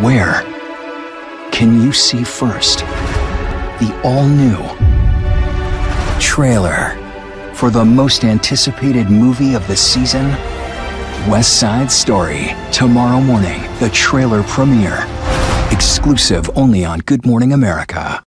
Where can you see first the all new trailer for the most anticipated movie of the season? West Side Story. Tomorrow morning, the trailer premiere. Exclusive only on Good Morning America.